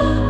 thôi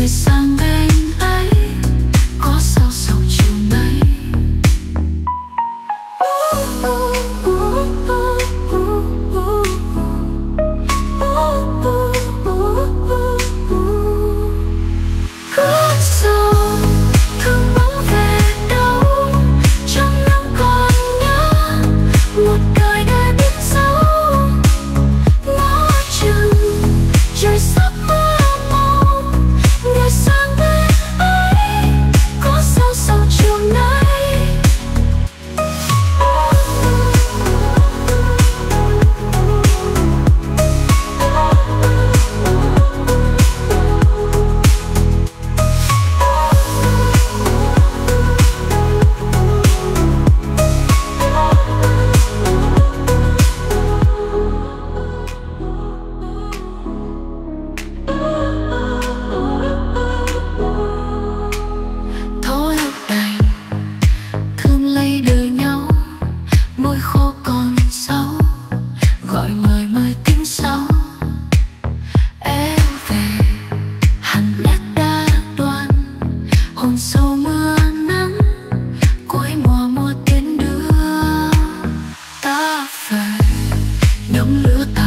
every sign đống lửa